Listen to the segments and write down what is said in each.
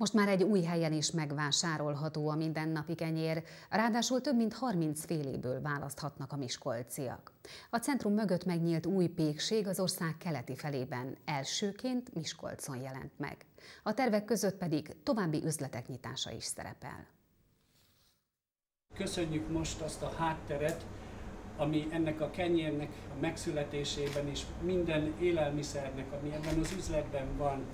Most már egy új helyen is megvásárolható a mindennapi kenyér, ráadásul több mint 30 féléből választhatnak a miskolciak. A centrum mögött megnyílt új pékség az ország keleti felében elsőként Miskolcon jelent meg. A tervek között pedig további üzletek nyitása is szerepel. Köszönjük most azt a hátteret, ami ennek a kenyérnek a megszületésében is minden élelmiszernek, ami ebben az üzletben van,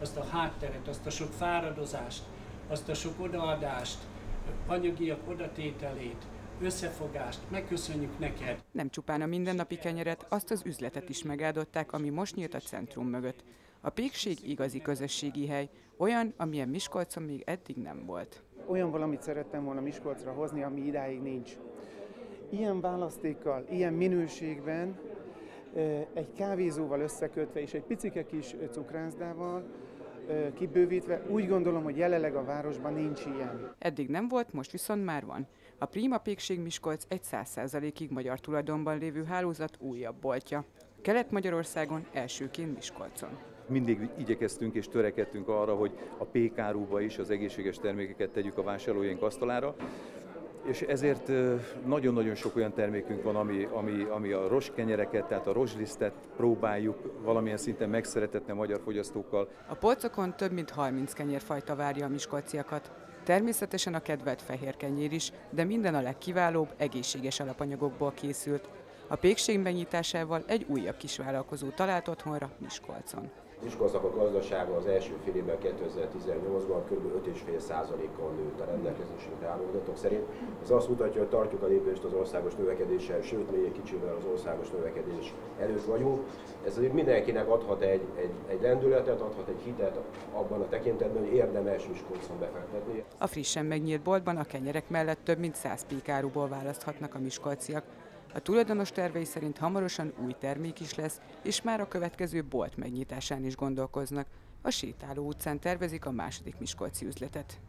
azt a hátteret, azt a sok fáradozást, azt a sok odaadást, anyagiak odatételét, összefogást, megköszönjük neked. Nem csupán a mindennapi kenyeret, azt az üzletet is megáldották, ami most nyílt a centrum mögött. A pékség igazi közösségi hely, olyan, amilyen Miskolcon még eddig nem volt. Olyan valamit szerettem volna Miskolcra hozni, ami idáig nincs. Ilyen választékkal, ilyen minőségben, egy kávézóval összekötve és egy picike kis cukrászdával, kibővítve. Úgy gondolom, hogy jelenleg a városban nincs ilyen. Eddig nem volt, most viszont már van. A Prima Pékség Miskolc egy 100%-ig magyar tulajdonban lévő hálózat újabb boltja. Kelet-Magyarországon elsőként Miskolcon mindig igyekeztünk és törekedtünk arra, hogy a pékáruba is az egészséges termékeket tegyük a vásárlóink asztalára és ezért nagyon-nagyon sok olyan termékünk van, ami, ami, ami a roskenyereket, tehát a rozslisztet próbáljuk valamilyen szinten megszeretetni a magyar fogyasztókkal. A polcokon több mint 30 kenyérfajta várja a miskolciakat. Természetesen a kedvelt fehér kenyér is, de minden a legkiválóbb, egészséges alapanyagokból készült. A pékség megnyitásával egy újabb kisvállalkozó talált otthonra Miskolcon. Miskolcnak a gazdasága az első fél évben 2018-ban kb. 5,5%-kal nőtt a rendelkezésünkre álló adatok szerint. Ez azt mutatja, hogy tartjuk a lépést az országos növekedéssel, sőt még egy kicsivel az országos növekedés előtt vagyunk. Ez azért mindenkinek adhat egy, egy, egy lendületet, adhat egy hitet abban a tekintetben, hogy érdemes Miskolcon befektetni. A frissen megnyílt boltban a kenyerek mellett több mint 100 pékáruból választhatnak a miskolciak. A tulajdonos tervei szerint hamarosan új termék is lesz, és már a következő bolt megnyitásán is gondolkoznak. A sétáló utcán tervezik a második Miskolci üzletet.